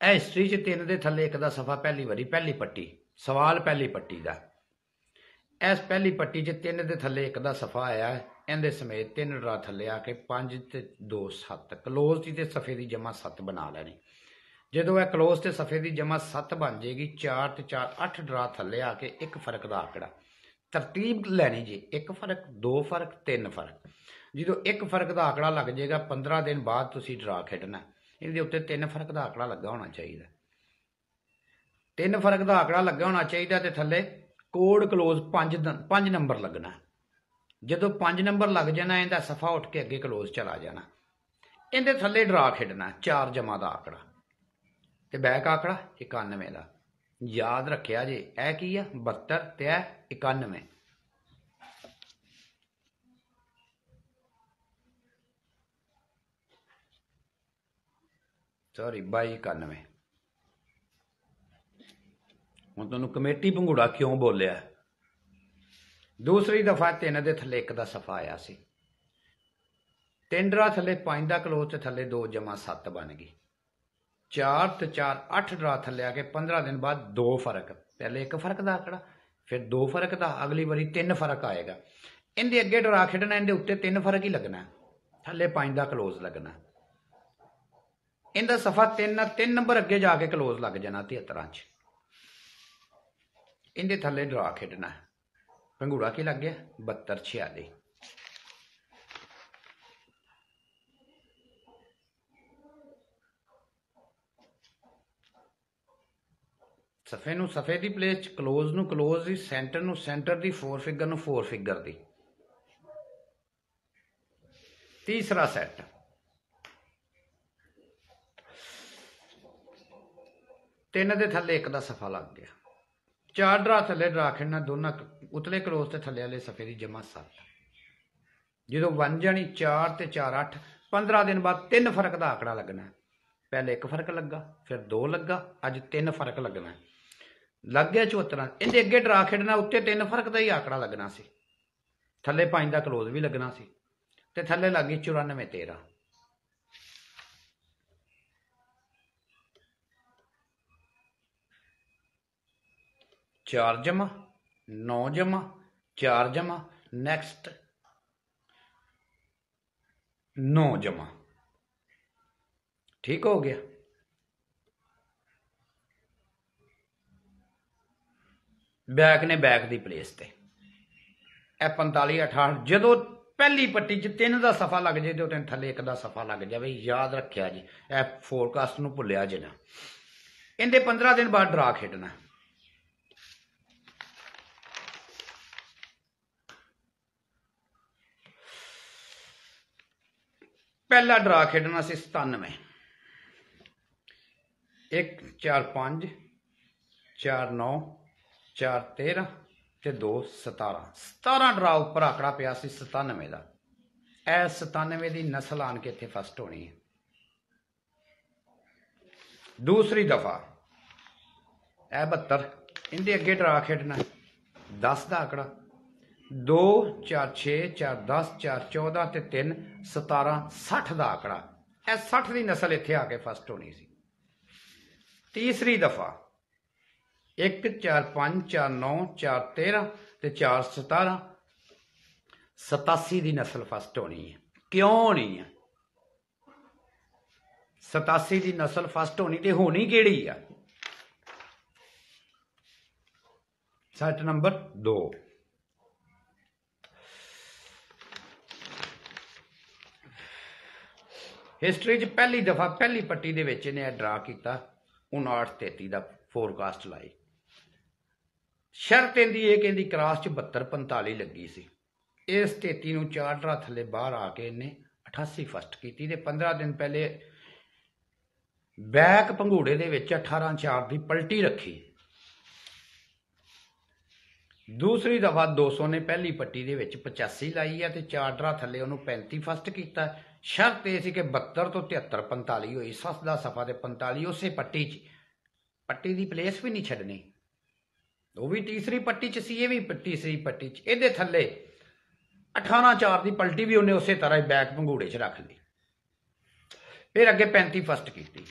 ਇਹ ਹਿਸਟਰੀ ਚ ਤਿੰਨ ਦੇ ਥੱਲੇ ਇੱਕ ਦਾ ਸਫਾ ਪਹਿਲੀ ਵਾਰੀ, ਪਹਿਲੀ ਪੱਟੀ, ਸਵਾਲ ਪਹਿਲੀ ਪੱਟੀ ਦਾ। ਇਸ ਪਹਿਲੀ ਪੱਟੀ 'ਚ ਤਿੰਨ ਦੇ ਥੱਲੇ ਇੱਕ ਦਾ ਸਫਾ ਆਇਆ, ਇਹਦੇ ਸਮੇਤ ਤਿੰਨ ਡਰਾ ਥੱਲੇ ਆ ਕੇ 5 ਤੇ 2 7 ਕਲੋਜ਼ ਦੀ ਤੇ ਸਫੇ ਦੀ ਜਮਾ 7 ਬਣਾ ਲੈਣੀ। ਜਦੋਂ ਇਹ ਕਲੋਜ਼ ਤੇ ਸਫੇ ਦੀ ਜਮਾ 7 ਬਣ ਜਾਏਗੀ 4 ਤੇ 4 8 ਡਰਾ ਥੱਲੇ ਆ ਕੇ ਇੱਕ ਫ਼ਰਕ ਦਾ ਆਕੜਾ। ਤਰਤੀਬ ਲੈਣੀ ਜੀ, ਇੱਕ ਫ਼ਰਕ, ਦੋ ਫ਼ਰਕ, ਤਿੰਨ ਫ਼ਰਕ। ਜਦੋਂ ਇੱਕ ਫ਼ਰਕ ਦਾ ਆਕੜਾ ਲੱਗ ਜਾਏਗਾ 15 ਦਿਨ ਬਾਅਦ ਤੁਸੀਂ ਡਰਾ ਖੇਡਣਾ। ਇਹਦੇ ਉੱਤੇ ਤਿੰਨ ਫ਼ਰਕ ਦਾ ਆਕੜਾ ਲੱਗਾ ਹੋਣਾ ਚਾਹੀਦਾ। ਤਿੰਨ ਫ਼ਰਕ ਦਾ ਆਕੜਾ ਲੱਗਾ ਹੋਣਾ ਚਾਹੀਦਾ ਤੇ ਥੱਲੇ ਕੋਡ ਕਲੋਜ਼ 5 5 ਨੰਬਰ ਲੱਗਣਾ। ਜਦੋਂ 5 ਨੰਬਰ ਲੱਗ ਜਾਣਾ, ਇਹਦਾ ਸਫਾ ਉੱਠ ਕੇ ਅੱਗੇ ਕਲੋਜ਼ ਚਲਾ ਜਾਣਾ। ਇਹਦੇ ਥੱਲੇ ਡਰਾ ਖੇਡਣਾ, ਚਾਰ ਜਮਾ ਦਾ ਆਕੜਾ। ਤੇ ਬੈਕ ਆਕੜਾ 91 ਦਾ। ਯਾਦ ਰੱਖਿਆ ਜੇ, ਇਹ ਕੀ ਆ? 72 ਤੇ ਇਹ 91 ਸੌਰੀ 2291 ਹੁਣ ਤੁਹਾਨੂੰ ਕਮੇਟੀ ਭੰਗੂੜਾ ਕਿਉਂ ਬੋਲਿਆ? ਦੂਸਰੀ ਦਫਾ ਤਿੰਨ ਦੇ ਥੱਲੇ ਇੱਕ ਦਾ ਸਫਾ ਆਇਆ ਸੀ। ਤਿੰਨ ਡਰਾ ਥੱਲੇ ਪੰਜ ਦਾ ਕਲੋਜ਼ ਤੇ ਥੱਲੇ 2 ਜਮਾ 7 ਬਣ ਗਈ। 4 ਤੇ 4 8 ਡਰਾ ਥੱਲੇ ਆ ਕੇ 15 ਦਿਨ ਬਾਅਦ ਦੋ ਫ਼ਰਕ। ਪਹਿਲੇ ਇੱਕ ਫ਼ਰਕ ਦਾ ਆਕੜਾ, ਫਿਰ ਦੋ ਫ਼ਰਕ ਦਾ, ਅਗਲੀ ਵਾਰੀ ਤਿੰਨ ਫ਼ਰਕ ਆਏਗਾ। ਇਹਦੇ ਅੱਗੇ ਡਰਾ ਖੇਡਣਾ, ਇਹਦੇ ਉੱਤੇ ਤਿੰਨ ਫ਼ਰਕ ਹੀ ਲੱਗਣਾ। ਥੱਲੇ ਪੰਜ ਦਾ ਕਲੋਜ਼ ਲੱਗਣਾ। ਇਹਦਾ ਸਫਾ ਤਿੰਨ ਤਿੰਨ ਨੰਬਰ ਅੱਗੇ ਜਾ ਕੇ ਕਲੋਜ਼ ਲੱਗ ਜਾਣਾ 73 ਚ। ਇਹਦੇ ਥੱਲੇ ਡਰਾ ਖੇਡਣਾ। ਪੰਗੂੜਾ ਕੀ ਲੱਗ ਗਿਆ? 72 46 ਸਫੇ ਨੂੰ ਸਫੇ ਦੀ ਪਲੇਸ ਚ ਕਲੋਜ਼ ਨੂੰ ਕਲੋਜ਼ ਦੀ ਸੈਂਟਰ ਨੂੰ ਸੈਂਟਰ ਦੀ 4 ਫਿਗਰ ਨੂੰ 4 ਫਿਗਰ ਦੀ। ਤੀਸਰਾ ਸੈੱਟ ਤਿੰਨ ਦੇ ਥੱਲੇ ਇੱਕ ਦਾ ਸਫਾ ਲੱਗ ਗਿਆ। ਚਾਰ ਡਰਾ ਥੱਲੇ ਡਰਾ ਖੇਡਣਾ ਦੋਨਾਂ ਉਤਲੇ ਕਲੋਜ਼ ਤੇ ਥੱਲੇ ਵਾਲੇ ਸਫੇ ਦੀ ਜਮਾ 7 ਜਦੋਂ ਬਣ ਜਾਣੀ 4 ਤੇ 4 8 15 ਦਿਨ ਬਾਅਦ ਤਿੰਨ ਫ਼ਰਕ ਦਾ ਆਕੜਾ ਲੱਗਣਾ। ਪਹਿਲੇ ਇੱਕ ਫ਼ਰਕ ਲੱਗਾ, ਫਿਰ ਦੋ ਲੱਗਾ, ਅੱਜ ਤਿੰਨ ਫ਼ਰਕ ਲੱਗਣਾ। ਲੱਗ ਗਿਆ 74 ਇਹਦੇ ਅੱਗੇ ਡਰਾ ਖੇਡਣਾ, ਉੱਤੇ ਤਿੰਨ ਫ਼ਰਕ ਦਾ ਹੀ ਆਕੜਾ ਲੱਗਣਾ ਸੀ। ਥੱਲੇ 5 ਦਾ ਕਲੋਜ਼ ਵੀ ਲੱਗਣਾ ਸੀ। ਤੇ ਥੱਲੇ ਲੱਗ ਗਈ 94 13 ਚਾਰ ਜਮਾ ਨੌ ਜਮਾ ਚਾਰ ਜਮਾ ਨੈਕਸਟ ਨੌ ਜਮਾ ਠੀਕ ਹੋ ਗਿਆ। ਬੈਕ ਨੇ ਬੈਕ ਦੀ ਪਲੇਸ ਤੇ। ਇਹ 45 68 ਜਦੋਂ ਪਹਿਲੀ ਪੱਟੀ 'ਚ ਤਿੰਨ ਦਾ ਸਫਾ ਲੱਗ ਜੇ ਤੇ ਉਹਦੇ ਥੱਲੇ ਇੱਕ ਦਾ ਸਫਾ ਲੱਗ ਜਾਵੇ, ਯਾਦ ਰੱਖਿਆ ਜੀ, ਇਹ ਫੋਰਕਾਸਟ ਨੂੰ ਭੁੱਲਿਆ ਜੇ ਨਾ। ਇਹਦੇ 15 ਦਿਨ ਬਾਅਦ ਡਰਾ ਖੇਡਣਾ। ਪਹਿਲਾ ਡਰਾ ਖੇਡਣਾ ਸੀ 97 1 4 5 4 9 4 13 ਤੇ 2 17 17 ਡਰਾ ਉੱਪਰ ਆਕੜਾ ਪਿਆ ਸੀ 97 ਦਾ। ਇਹ 97 ਦੀ ਨਸਲ ਆਣ ਕੇ ਇੱਥੇ ਫਸਟ ਹੋਣੀ ਹੈ। ਦੂਸਰੀ ਦਫਾ। ਇਹ 72 ਇਹਦੇ ਅੱਗੇ ਡਰਾ ਖੇਡਣਾ। 10 ਦਾ ਆਕੜਾ। 2 4 6 4 10 4 14 ਤੇ 3 17 60 ਦਾ ਆંકੜਾ ਇਹ 60 ਦੀ ਨਸਲ ਇੱਥੇ ਆ ਕੇ ਫਸਟ ਹੋਣੀ ਸੀ। ਤੀਸਰੀ ਦਫਾ। 1 4 5 4 9 4 13 ਤੇ 4 17 87 ਦੀ ਨਸਲ ਫਸਟ ਹੋਣੀ ਹੈ। ਕਿਉਂ ਹੋਣੀ ਹੈ? 87 ਦੀ ਨਸਲ ਫਸਟ ਹੋਣੀ ਤੇ ਹੋਣੀ ਕਿਹੜੀ ਆ? ਸੱਟ ਨੰਬਰ 2 ਹਿਸਟਰੀ 'ਚ ਪਹਿਲੀ ਦਫਾ ਪਹਿਲੀ ਪੱਟੀ ਦੇ ਵਿੱਚ ਇਹਨੇ ਡਰਾ ਕੀਤਾ 5933 ਦਾ ਫੋਰਕਾਸਟ ਲਾਈ ਸ਼ਰਤ ਇਹਦੀ ਇਹ ਕਹਿੰਦੀ ਕ੍ਰਾਸ 'ਚ 72 45 ਲੱਗੀ ਸੀ। ਇਸ 33 ਨੂੰ ਚਾਰ ਡਰਾ ਥੱਲੇ ਬਾਹਰ ਆ ਕੇ ਇਹਨੇ 88 ਫਸਟ ਕੀਤੀ ਤੇ 15 ਦਿਨ ਪਹਿਲੇ ਬੈਕ ਪੰਘੂੜੇ ਦੇ ਵਿੱਚ 18 ਚਾਰ ਦੀ ਪਲਟੀ ਰੱਖੀ। ਦੂਸਰੀ ਦਫਾ 200 ਨੇ ਪਹਿਲੀ ਪੱਟੀ ਦੇ ਵਿੱਚ 85 ਲਾਈ ਹੈ ਤੇ ਚਾਰ ਡਰਾ ਥੱਲੇ ਉਹਨੂੰ 35 ਫਸਟ ਕੀਤਾ। ਸ਼ਰਤ ਇਹ ਸੀ ਕਿ 72 ਤੋਂ 73 45 ਹੋਈ ਸੱਸ ਦਾ ਸਫਾ ਤੇ 45 ਉਸੇ ਪੱਟੀ 'ਚ। ਪੱਟੀ ਦੀ ਪਲੇਸ ਵੀ ਨਹੀਂ ਛੱਡਣੀ। ਉਹ ਵੀ ਤੀਸਰੀ ਪੱਟੀ 'ਚ ਸੀ, ਇਹ ਵੀ ਤੀਸਰੀ ਪੱਟੀ 'ਚ। ਇਹਦੇ ਥੱਲੇ 18 ਚਾਰ ਦੀ ਪਲਟੀ ਵੀ ਉਹਨੇ ਉਸੇ ਤਰ੍ਹਾਂ ਹੀ ਬੈਕ ਪੰਘੂੜੇ 'ਚ ਰੱਖ ਲਈ। ਫਿਰ ਅੱਗੇ 35 ਫਸਟ ਕੀਤੀ।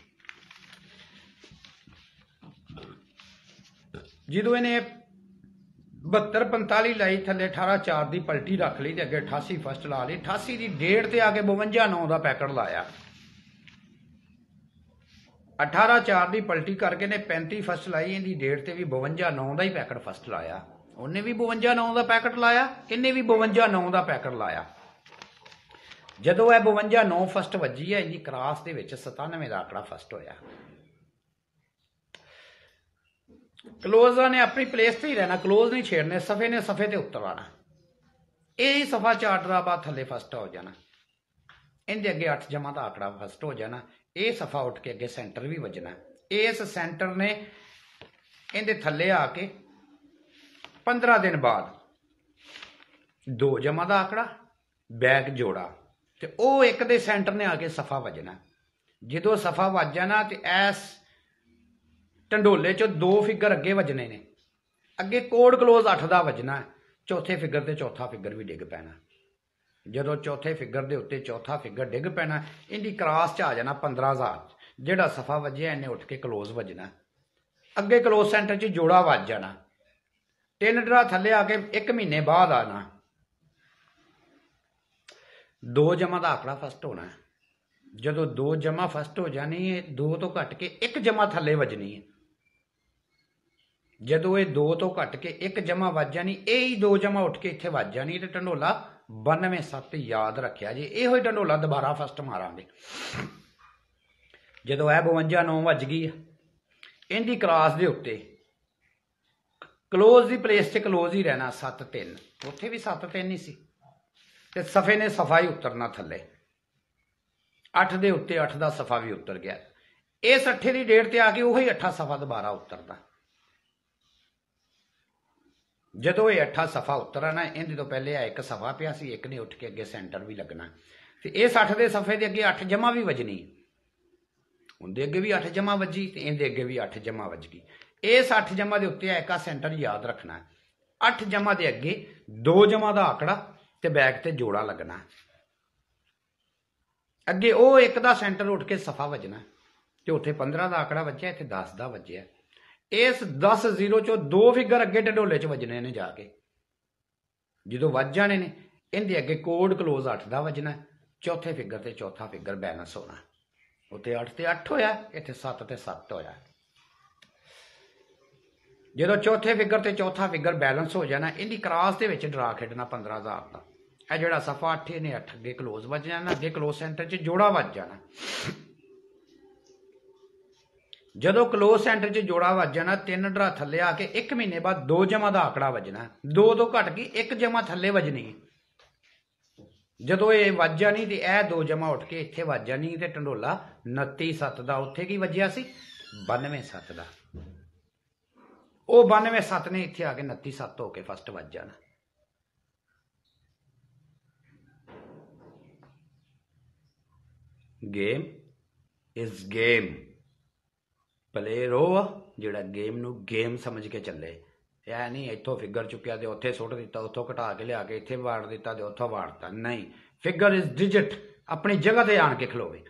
ਜਦੋਂ ਇਹਨੇ 72 45 ਲਾਈ, ਥੱਲੇ 18 4 ਦੀ ਪਲਟੀ ਰੱਖ ਲਈ ਤੇ ਅੱਗੇ 88 ਫਸਟ ਲਾ ਲਈ। 88 ਦੀ ਡੇਢ ਤੇ ਆ ਕੇ 52 9 ਦਾ ਪੈਕਟ ਲਾਇਆ। 18 4 ਦੀ ਪਲਟੀ ਕਰਕੇ ਨੇ 35 ਫਸਟ ਲਾਈ, ਇਹਦੀ ਡੇਢ ਤੇ ਵੀ 52 9 ਦਾ ਹੀ ਪੈਕਟ ਫਸਟ ਲਾਇਆ। ਉਹਨੇ ਵੀ 52 9 ਦਾ ਪੈਕਟ ਲਾਇਆ, ਇਹਨੇ ਵੀ 52 9 ਦਾ ਪੈਕਟ ਲਾਇਆ। ਜਦੋਂ ਇਹ 52 9 ਫਸਟ ਵੱਜੀ ਹੈ, ਇਹਦੀ ਕ੍ਰਾਸ ਦੇ ਵਿੱਚ 97 ਦਾ ਆਕੜਾ ਫਸਟ ਹੋਇਆ। ਕਲੋਜ਼ਾਂ ਨੇ ਆਪਣੀ ਪਲੇਸ ਤੇ ਹੀ ਰਹਿਣਾ ਕਲੋਜ਼ ਨਹੀਂ ਛੇੜਨੇ, ਸਫੇ ਨੇ ਸਫੇ ਤੇ ਉੱਤਰ ਆਣਾ ਇਹ ਹੀ ਸਫਾ ਚਾਰਟਰਾ ਬਾਅਦ ਥੱਲੇ ਫਸਟ ਹੋ ਜਾਣਾ। ਇਹਦੇ ਅੱਗੇ 8 ਜਮਾ ਦਾ ਆਕੜਾ ਫਸਟ ਹੋ ਜਾਣਾ। ਇਹ ਸਫਾ ਉੱਠ ਕੇ ਅੱਗੇ ਸੈਂਟਰ ਵੀ ਵੱਜਣਾ। ਇਸ ਸੈਂਟਰ ਨੇ ਇਹਦੇ ਥੱਲੇ ਆ ਕੇ 15 ਦਿਨ ਬਾਅਦ ਦੋ ਜਮਾ ਦਾ ਆਕੜਾ ਬੈਕ ਜੋੜਾ। ਤੇ ਉਹ ਇੱਕ ਦੇ ਸੈਂਟਰ ਨੇ ਆ ਕੇ ਸਫਾ ਵੱਜਣਾ। ਜਦੋਂ ਸਫਾ ਵੱਜ ਜਾਣਾ ਤੇ ਐਸ ਢੰਡੋਲੇ ਚੋਂ ਦੋ ਫਿਗਰ ਅੱਗੇ ਵੱਜਣੇ ਨੇ। ਅੱਗੇ ਕੋਡ ਕਲੋਜ਼ 8 ਦਾ ਵੱਜਣਾ ਚੌਥੇ ਫਿਗਰ ਤੇ ਚੌਥਾ ਫਿਗਰ ਵੀ ਡਿੱਗ ਪੈਣਾ। ਜਦੋਂ ਚੌਥੇ ਫਿਗਰ ਦੇ ਉੱਤੇ ਚੌਥਾ ਫਿਗਰ ਡਿੱਗ ਪੈਣਾ, ਇਹਦੀ ਕ੍ਰਾਸ ਚ ਆ ਜਾਣਾ 15000 ਜਿਹੜਾ ਸਫਾ ਵੱਜਿਆ, ਇਹਨੇ ਉੱਠ ਕੇ ਕਲੋਜ਼ ਵੱਜਣਾ। ਅੱਗੇ ਕਲੋਜ਼ ਸੈਂਟਰ 'ਚ ਜੋੜਾ ਵੱਜ ਜਾਣਾ। ਤਿੰਨ ਡਰਾ ਥੱਲੇ ਆ ਕੇ 1 ਮਹੀਨੇ ਬਾਅਦ ਆਣਾ। ਦੋ ਜਮਾ ਦਾ ਆਕੜਾ ਫਸਟ ਹੋਣਾ ਜਦੋਂ ਦੋ ਜਮਾ ਫਸਟ ਹੋ ਜਾਣੀ ਹੈ, ਦੋ ਤੋਂ ਘਟ ਕੇ ਇੱਕ ਜਮਾ ਥੱਲੇ ਵੱਜਣੀ ਹੈ। ਜਦੋਂ ਇਹ ਦੋ ਤੋਂ ਘਟ ਕੇ ਇੱਕ ਜਮਾ ਵੱਜ ਜਾਣੀ ਇਹ ਹੀ ਦੋ ਜਮਾ ਉੱਠ ਕੇ ਇੱਥੇ ਵੱਜ ਜਾਣੀ ਤੇ ਢੰਡੋਲਾ 92 7 ਯਾਦ ਰੱਖਿਆ ਜੀ। ਇਹੋ ਹੀ ਢੰਡੋਲਾ ਦੁਬਾਰਾ ਫਸਟ ਮਾਰਾਂਗੇ। ਜਦੋਂ ਇਹ 52 9 ਵੱਜ ਗਈ ਹੈ, ਇਹਦੀ ਕਲਾਸ ਦੇ ਉੱਤੇ ਕਲੋਜ਼ ਦੀ ਪਲੇਸ 'ਚ ਕਲੋਜ਼ ਹੀ ਰਹਿਣਾ 7 3 ਉੱਥੇ ਵੀ 7 3 ਹੀ ਸੀ। ਤੇ ਸਫੇ ਨੇ ਸਫ਼ਾਈ ਉਤਰਨਾ ਥੱਲੇ। 8 ਦੇ ਉੱਤੇ 8 ਦਾ ਸਫਾ ਵੀ ਉਤਰ ਗਿਆ। ਇਸ 8 ਦੀ ਡੇਟ ਤੇ ਆ ਕੇ ਉਹੀ 8 ਸਫਾ ਦੁਬਾਰਾ ਉਤਰਦਾ। ਜਦੋਂ ਇਹ 8 ਸਫਾ ਉਤਰਨਾ ਨਾ ਇਹਦੇ ਤੋਂ ਪਹਿਲੇ ਆ ਇੱਕ ਸਫਾ ਪਿਆ ਸੀ, ਇੱਕ ਨੇ ਉੱਠ ਕੇ ਅੱਗੇ ਸੈਂਟਰ ਵੀ ਲੱਗਣਾ। ਤੇ ਇਹ 60 ਦੇ ਸਫੇ ਦੇ ਅੱਗੇ 8 ਜਮਾ ਵੀ ਵੱਜਣੀ ਉਹਦੇ ਅੱਗੇ ਵੀ 8 ਜਮਾ ਵੱਜੀ ਤੇ ਇਹਦੇ ਅੱਗੇ ਵੀ 8 ਜਮਾ ਵੱਜ ਗਈ। ਇਹ 60 ਜਮਾ ਦੇ ਉੱਤੇ ਆ ਇੱਕ ਸੈਂਟਰ ਯਾਦ ਰੱਖਣਾ। 8 ਜਮਾ ਦੇ ਅੱਗੇ 2 ਜਮਾ ਦਾ ਆਕੜਾ ਤੇ ਬੈਗ ਤੇ ਜੋੜਾ ਲੱਗਣਾ। ਅੱਗੇ ਉਹ ਇੱਕ ਦਾ ਸੈਂਟਰ ਉੱਠ ਕੇ ਸਫਾ ਵੱਜਣਾ ਤੇ ਉੱਥੇ 15 ਦਾ ਆਕੜਾ ਵੱਜਿਆ, ਇੱਥੇ 10 ਦਾ ਵੱਜਿਆ। ਇਸ 10 0 ਚੋਂ ਦੋ ਫਿਗਰ ਅੱਗੇ ਢਡੋਲੇ ਚ ਵੱਜਣੇ ਨੇ ਜਾ ਕੇ। ਜਦੋਂ ਵੱਜ ਜਾਣੇ ਨੇ, ਇਹਦੇ ਅੱਗੇ ਕੋਡ ਕਲੋਜ਼ 8 ਦਾ ਵੱਜਣਾ, ਚੌਥੇ ਫਿਗਰ ਤੇ ਚੌਥਾ ਫਿਗਰ ਬੈਲੈਂਸ ਹੋਣਾ। ਉੱਥੇ 8 ਤੇ 8 ਹੋਇਆ, ਇੱਥੇ 7 ਤੇ 7 ਹੋਇਆ। ਜਦੋਂ ਚੌਥੇ ਫਿਗਰ ਤੇ ਚੌਥਾ ਫਿਗਰ ਬੈਲੈਂਸ ਹੋ ਜਾਣਾ, ਇਹਦੀ ਕ੍ਰਾਸ ਦੇ ਵਿੱਚ ਡਰਾ ਖੇਡਣਾ 15000 ਦਾ। ਇਹ ਜਿਹੜਾ ਸਫਾ 8 ਨੇ 8 ਅੱਗੇ ਕਲੋਜ਼ ਵੱਜ ਜਾਣਾ, ਅੱਗੇ ਕਲੋਜ਼ ਸੈਂਟਰ 'ਚ ਜੋੜਾ ਵੱਜ ਜਾਣਾ। ਜਦੋਂ ਕਲੋਜ਼ ਸੈਂਟਰ 'ਚ ਜੋੜਾ ਵੱਜ ਜਾਣਾ, ਤਿੰਨ ਡਰਾ ਥੱਲੇ ਆ ਕੇ 1 ਮਹੀਨੇ ਬਾਅਦ ਦੋ ਜਮਾ ਦਾ ਆਕੜਾ ਵੱਜਣਾ। ਦੋ ਤੋਂ ਘਟ ਗਈ ਇੱਕ ਜਮਾ ਥੱਲੇ ਵੱਜਣੀ। ਜਦੋਂ ਇਹ ਵੱਜ ਜਾਣੀ ਤੇ ਇਹ ਦੋ ਜਮਾ ਉੱਠ ਕੇ ਇੱਥੇ ਵੱਜ ਜਾਣੀ ਤੇ ਟੰਡੋਲਾ 29 7 ਦਾ ਉੱਥੇ ਕੀ ਵੱਜਿਆ ਸੀ? 92 7 ਦਾ। ਉਹ 92 7 ਨੇ ਇੱਥੇ ਆ ਕੇ 29 7 ਹੋ ਕੇ ਫਸਟ ਵੱਜ ਜਾਣਾ। ਗੇਮ ਇਜ਼ ਗੇਮ ਪਲੇਅਰ ਉਹ ਆ ਜਿਹੜਾ ਗੇਮ ਨੂੰ ਗੇਮ ਸਮਝ ਕੇ ਚੱਲੇ। ਇਹ ਨਹੀਂ, ਇੱਥੋਂ ਫਿਗਰ ਚੁੱਕਿਆ ਤੇ ਉੱਥੇ ਸੁੱਟ ਦਿੱਤਾ, ਉੱਥੋਂ ਘਟਾ ਕੇ ਲਿਆ ਕੇ ਇੱਥੇ ਵਾੜ ਦਿੱਤਾ ਤੇ ਉੱਥੋਂ ਵਾੜਤਾ। ਨਹੀਂ, ਫਿਗਰ ਇਜ਼ ਡਿਜਿਟ ਆਪਣੀ ਜਗ੍ਹਾ ਤੇ ਆਣ ਕੇ ਖਲੋਵੇ।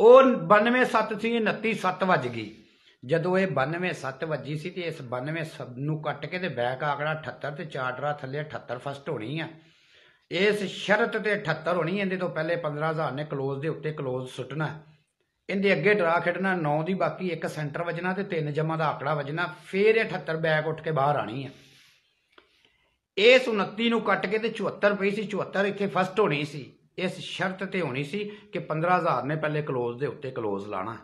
ਉਹ 92 7 ਸੀ 29 7 ਵੱਜ ਗਈ। ਜਦੋਂ ਇਹ 92 7 ਵੱਜੀ ਸੀ ਤੇ ਇਸ 92 ਸੱਤ ਨੂੰ ਕੱਟ ਕੇ ਤੇ ਬੈਕ ਆਕੜਾ 78 ਤੇ ਚਾਰਟਰਾ ਥੱਲੇ 78 ਫਸਟ ਹੋਣੀ ਆ। ਇਸ ਸ਼ਰਤ ਤੇ 78 ਹੋਣੀ, ਇਹਦੇ ਤੋਂ ਪਹਿਲੇ 15000 ਨੇ ਕਲੋਜ਼ ਦੇ ਉੱਤੇ ਕਲੋਜ਼ ਸੁੱਟਣਾ। ਇਹਦੇ ਅੱਗੇ ਡਰਾ ਖੇਡਣਾ, ਨੌ ਦੀ ਬਾਕੀ ਇੱਕ ਸੈਂਟਰ ਵੱਜਣਾ ਤੇ ਤਿੰਨ ਜਮਾਂ ਦਾ ਆਕੜਾ ਵੱਜਣਾ, ਫੇਰ 78 ਬੈਕ ਉੱਠ ਕੇ ਬਾਹਰ ਆਣੀ ਹੈ ਇਸ 29 ਨੂੰ ਕੱਟ ਕੇ ਤੇ 74 ਪਈ ਸੀ 74 ਇੱਥੇ ਫਸਟ ਹੋਣੀ ਸੀ। ਇਸ ਸ਼ਰਤ ਤੇ ਹੋਣੀ ਸੀ ਕਿ 15000 ਨੇ ਪਹਿਲੇ ক্লোਜ਼ ਦੇ ਉੱਤੇ ক্লোਜ਼ ਲਾਣਾ।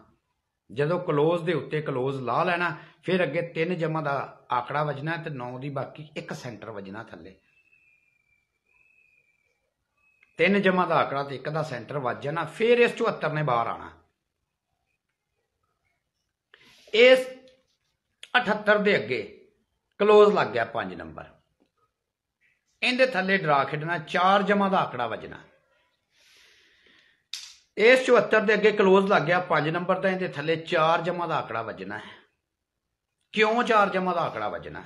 ਜਦੋਂ ক্লোਜ਼ ਦੇ ਉੱਤੇ ক্লোਜ਼ ਲਾ ਲੈਣਾ, ਫਿਰ ਅੱਗੇ ਤਿੰਨ ਜਮਾਂ ਦਾ ਆਕੜਾ ਵੱਜਣਾ ਤੇ ਨੌ ਦੀ ਬਾਕੀ ਇੱਕ ਸੈਂਟਰ ਵੱਜਣਾ ਥੱਲੇ। ਤਿੰਨ ਜਮਾਂ ਦਾ ਆਕੜਾ ਤੇ ਇੱਕ ਦਾ ਸੈਂਟਰ ਵੱਜ ਜਾਣਾ, ਫਿਰ ਇਸ 74 ਨੇ ਬਾਹਰ ਆਣਾ ਇਸ 78 ਦੇ ਅੱਗੇ ਕਲੋਜ਼ ਲੱਗ ਗਿਆ 5 ਨੰਬਰ। ਇਹਦੇ ਥੱਲੇ ਡਰਾ ਖੇਡਣਾ 4 ਜਮਾ ਦਾ ਆਕੜਾ ਵੱਜਣਾ। ਇਸ 74 ਦੇ ਅੱਗੇ ਕਲੋਜ਼ ਲੱਗ ਗਿਆ 5 ਨੰਬਰ ਦਾ ਇਹਦੇ ਥੱਲੇ 4 ਜਮਾ ਦਾ ਆਕੜਾ ਵੱਜਣਾ ਹੈ। ਕਿਉਂ 4 ਜਮਾ ਦਾ ਆਕੜਾ ਵੱਜਣਾ?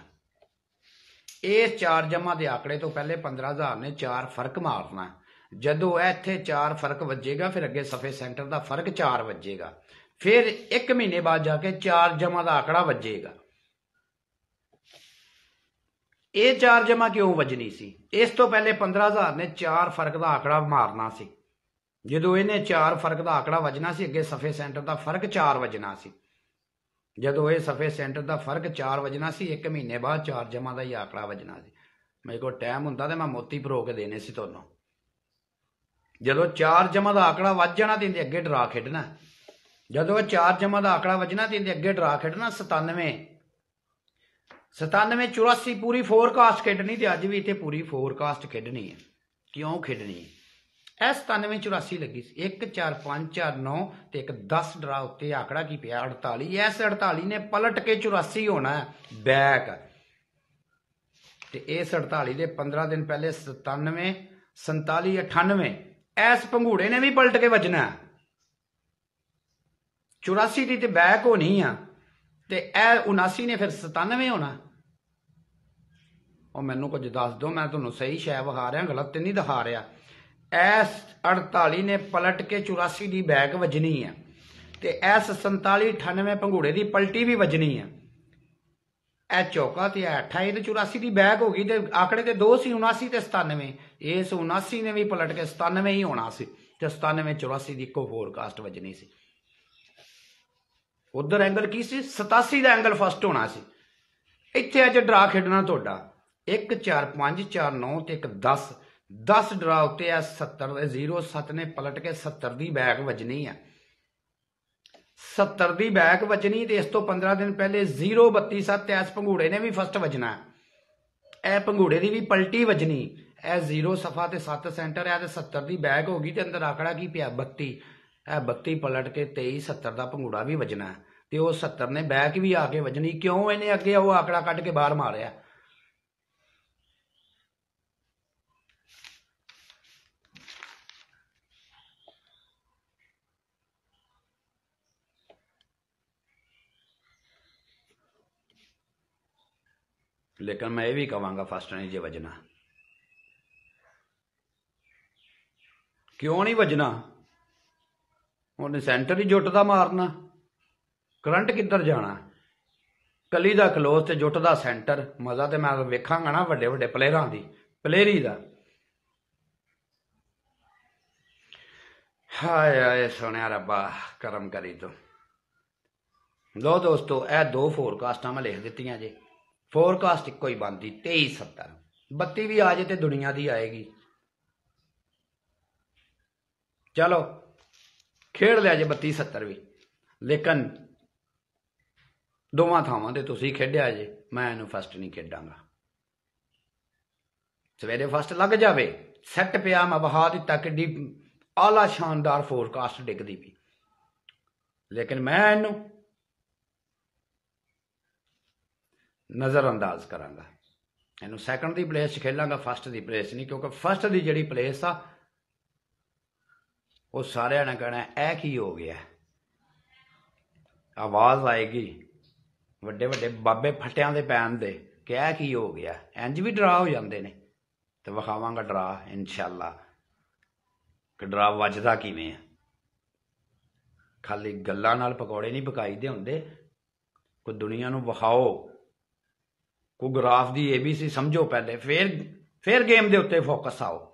ਇਸ 4 ਜਮਾ ਦੇ ਆਕੜੇ ਤੋਂ ਪਹਿਲੇ 15000 ਨੇ 4 ਫ਼ਰਕ ਮਾਰਨਾ। ਜਦੋਂ ਇੱਥੇ 4 ਫ਼ਰਕ ਵੱਜੇਗਾ, ਫਿਰ ਅੱਗੇ ਸਫੇ ਸੈਂਟਰ ਦਾ ਫ਼ਰਕ 4 ਵੱਜੇਗਾ। ਫਿਰ 1 ਮਹੀਨੇ ਬਾਅਦ ਜਾ ਕੇ 4 ਜਮਾ ਦਾ ਆਕੜਾ ਵੱਜੇਗਾ। ਇਹ 4 ਜਮਾ ਕਿਉਂ ਵੱਜਣੀ ਸੀ? ਇਸ ਤੋਂ ਪਹਿਲੇ 15000 ਨੇ 4 ਫ਼ਰਕ ਦਾ ਆਕੜਾ ਮਾਰਨਾ ਸੀ। ਜਦੋਂ ਇਹਨੇ 4 ਫ਼ਰਕ ਦਾ ਆਕੜਾ ਵੱਜਣਾ ਸੀ, ਅੱਗੇ ਸਫੇ ਸੈਂਟਰ ਦਾ ਫ਼ਰਕ 4 ਵੱਜਣਾ ਸੀ। ਜਦੋਂ ਇਹ ਸਫੇ ਸੈਂਟਰ ਦਾ ਫ਼ਰਕ 4 ਵੱਜਣਾ ਸੀ 1 ਮਹੀਨੇ ਬਾਅਦ 4 ਜਮਾ ਦਾ ਹੀ ਆਕੜਾ ਵੱਜਣਾ ਸੀ। ਮੇਰੇ ਕੋਲ ਟਾਈਮ ਹੁੰਦਾ ਤੇ ਮੈਂ ਮੋਤੀ ਭਰੋ ਕੇ ਦੇਣੇ ਸੀ ਤੁਹਾਨੂੰ। ਜਦੋਂ 4 ਜਮਾ ਦਾ ਆਕੜਾ ਵੱਜ ਜਾਣਾ ਤੇ ਅੱਗੇ ਡਰਾ ਖੇਡਣਾ। ਜਦੋਂ ਇਹ 4 ਜਮਾ ਦਾ ਆਕੜਾ ਵੱਜਣਾ ਤੇ ਇਹਦੇ ਅੱਗੇ ਡਰਾ ਖੇਡਣਾ 97 97 84 ਪੂਰੀ ਫੋਰਕਾਸਟ ਖੇਡਣੀ ਤੇ ਅੱਜ ਵੀ ਇੱਥੇ ਪੂਰੀ ਫੋਰਕਾਸਟ ਖੇਡਣੀ ਹੈ। ਕਿਉਂ ਖੇਡਣੀ ਹੈ? ਐਸ 97 84 ਲੱਗੀ ਸੀ। 1 4 5 4 9 ਤੇ ਇੱਕ 10 ਡਰਾ ਉੱਤੇ ਆਕੜਾ ਕੀ ਪਿਆ? 48 ਇਸ 48 ਨੇ ਪਲਟ ਕੇ 84 ਹੋਣਾ ਬੈਕ। ਤੇ ਇਸ 48 ਦੇ 15 ਦਿਨ ਪਹਿਲੇ 97 47 98 ਇਸ ਪੰਘੂੜੇ ਨੇ ਵੀ ਪਲਟ ਕੇ ਵੱਜਣਾ 84 ਦੀ ਤੇ ਬੈਕ ਹੋਣੀ ਆ। ਤੇ ਇਹ 79 ਨੇ ਫਿਰ 97 ਹੋਣਾ। ਉਹ ਮੈਨੂੰ ਕੁਝ ਦੱਸ ਦਿਓ, ਮੈਂ ਤੁਹਾਨੂੰ ਸਹੀ ਸ਼ੈ ਵਿਖਾ ਰਿਹਾ, ਗਲਤ ਤੇ ਨਹੀਂ ਦਿਖਾ ਰਿਹਾ। ਐਸ 48 ਨੇ ਪਲਟ ਕੇ 84 ਦੀ ਬੈਕ ਵੱਜਣੀ ਹੈ ਤੇ ਐਸ 47 98 ਪੰਘੂੜੇ ਦੀ ਪਲਟੀ ਵੀ ਵੱਜਣੀ ਹੈ ਇਹ ਚੌਕਾ ਤੇ ਇਹ 28 ਤੇ 84 ਦੀ ਬੈਕ ਹੋ ਗਈ ਤੇ ਆਕੜੇ ਤੇ ਦੋ ਸੀ 79 ਤੇ 97 ਇਸ 79 ਨੇ ਵੀ ਪਲਟ ਕੇ 97 ਹੀ ਹੋਣਾ ਸੀ। ਤੇ 97 84 ਦੀ ਇੱਕੋ ਫੋਰਕਾਸਟ ਵੱਜਣੀ ਸੀ। ਉਧਰ ਐਂਗਲ ਕੀ ਸੀ? 87 ਦਾ ਐਂਗਲ ਫਸਟ ਹੋਣਾ ਸੀ। ਇੱਥੇ ਅੱਜ ਡਰਾ ਖੇਡਣਾ ਤੁਹਾਡਾ। 1 4 5 4 9 ਤੇ ਇੱਕ 10 10 ਡਰਾ ਉੱਤੇ ਆ 70 ਦੇ 0 7 ਨੇ ਪਲਟ ਕੇ 70 ਦੀ ਬੈਕ ਵੱਜਣੀ ਆ। 70 ਦੀ ਬੈਕ ਵੱਜਣੀ ਤੇ ਇਸ ਤੋਂ 15 ਦਿਨ ਪਹਿਲੇ 0 32 7 ਐਸ ਪੰਘੂੜੇ ਨੇ ਵੀ ਫਸਟ ਵੱਜਣਾ। ਇਹ ਪੰਘੂੜੇ ਦੀ ਵੀ ਪਲਟੀ ਵੱਜਣੀ। ਇਹ 0 ਸਫਾ ਤੇ 7 ਸੈਂਟਰ ਹੈ ਤੇ 70 ਦੀ ਬੈਕ ਹੋ ਗਈ ਤੇ ਅੰਦਰ ਆਕੜਾ ਕੀ ਪਿਆ? 32 ਇਹ 32 ਪਲਟ ਕੇ 23 70 ਦਾ ਪੰਘੂੜਾ ਵੀ ਵੱਜਣਾ ਤੇ ਉਹ 70 ਨੇ ਬੈਕ ਵੀ ਆ ਕੇ ਵੱਜਣੀ। ਕਿਉਂ ਇਹਨੇ ਅੱਗੇ ਉਹ ਆਕੜਾ ਕੱਢ ਕੇ ਬਾਹਰ ਮਾਰਿਆ? ਲੇਕਿਨ ਮੈਂ ਇਹ ਵੀ ਕਹਾਂਗਾ ਫਸਟ ਨੇ ਜੇ ਵੱਜਣਾ। ਕਿਉਂ ਨਹੀਂ ਵੱਜਣਾ? ਉਹਨੇ ਸੈਂਟਰ ਹੀ ਜੁੱਟ ਦਾ ਮਾਰਨਾ। ਕਰੰਟ ਕਿੱਧਰ ਜਾਣਾ? ਕਲੀ ਦਾ ਕਲੋਜ਼ ਤੇ ਜੁੱਟ ਦਾ ਸੈਂਟਰ। ਮਜ਼ਾ ਤੇ ਮੈਂ ਵੇਖਾਂਗਾ ਨਾ ਵੱਡੇ ਵੱਡੇ ਪਲੇਅਰਾਂ ਦੀ। ਪਲੇਅਰੀ ਦਾ। ਹਾਏ ਹਾਏ, ਸੋਹਣਿਆ ਰੱਬਾ, ਕਰਮ ਕਰੀ ਤੂੰ। ਲੋ ਦੋਸਤੋ, ਇਹ ਦੋ ਫੋਰਕਾਸਟਾਂ ਮੈਂ ਲਿਖ ਦਿੱਤੀਆਂ ਜੇ। ਫੋਰਕਾਸਟ ਇੱਕੋ ਹੀ ਬੰਦੀ 23 70 ਬੱਤੀ ਵੀ ਆ ਜੇ ਤੇ ਦੁਨੀਆ ਦੀ ਆਏਗੀ। ਚਲੋ। ਖੇਡ ਲਿਆ ਜੇ 32 70 ਵੀ। ਲੇਕਿਨ ਦੋਵਾਂ ਥਾਵਾਂ ਤੇ ਤੁਸੀਂ ਖੇਡਿਆ ਜੇ, ਮੈਂ ਇਹਨੂੰ ਫਸਟ ਨਹੀਂ ਖੇਡਾਂਗਾ। ਸਵੇਰੇ ਫਸਟ ਲੱਗ ਜਾਵੇ ਸੈੱਟ ਪਿਆ, ਮੈਂ ਬਹਾ ਦਿੱਤਾ, ਕਿੱਡੀ ਆਲਾ ਸ਼ਾਨਦਾਰ ਫੋਰਕਾਸਟ ਡਿੱਗਦੀ ਵੀ ਲੇਕਿਨ ਮੈਂ ਇਹਨੂੰ ਨਜ਼ਰ ਅੰਦਾਜ਼ ਕਰਾਂਗਾ। ਇਹਨੂੰ ਸੈਕੰਡ ਦੀ ਪਲੇਸ 'ਚ ਖੇਲਾਂਗਾ ਫਸਟ ਦੀ ਪਲੇਸ ਨਹੀਂ, ਕਿਉਂਕਿ ਫਸਟ ਦੀ ਜਿਹੜੀ ਪਲੇਸ ਆ ਉਹ ਸਾਰਿਆਂ ਨੇ ਕਹਿਣਾ, ਇਹ ਕੀ ਹੋ ਗਿਆ? ਆਵਾਜ਼ ਆਏਗੀ। ਵੱਡੇ ਵੱਡੇ ਬਾਬੇ ਫਟਿਆਂ ਦੇ ਪੈਣ ਦੇ ਕਿ ਇਹ ਕੀ ਹੋ ਗਿਆ? ਇੰਜ ਵੀ ਡਰਾ ਹੋ ਜਾਂਦੇ ਨੇ। ਤੇ ਵਿਖਾਵਾਂਗਾ ਡਰਾ, ਇਨਸ਼ਾਅੱਲਾ। ਕਿ ਡਰਾ ਵੱਜਦਾ ਕਿਵੇਂ ਆ? ਖਾਲੀ ਗੱਲਾਂ ਨਾਲ ਪਕੌੜੇ ਨਹੀਂ ਪਕਾਈਦੇ ਹੁੰਦੇ। ਕੋਈ ਦੁਨੀਆ ਨੂੰ ਵਿਖਾਓ। ਕੋ ਗ੍ਰਾਫ ਦੀ ABC ਸਮਝੋ ਪਹਿਲੇ। ਫਿਰ ਫਿਰ ਗੇਮ ਦੇ ਉੱਤੇ ਫੋਕਸ ਆਓ।